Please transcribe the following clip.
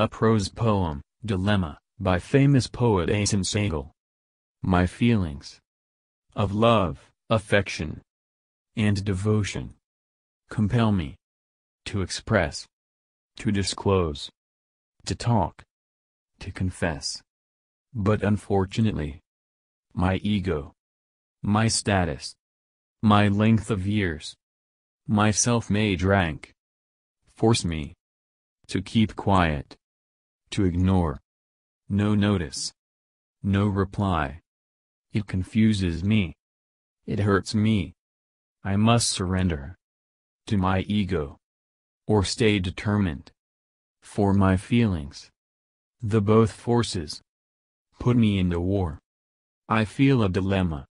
A prose poem, Dilemma, by famous poet Ehsan Sehgal. My feelings of love, affection, and devotion compel me to express, to disclose, to talk, to confess. But unfortunately, my ego, my status, my length of years, my self-made rank, force me to keep quiet, to ignore, no notice, no reply. It confuses me. It hurts me. I must surrender to my ego or stay determined for my feelings. The both forces put me in the war. I feel a dilemma.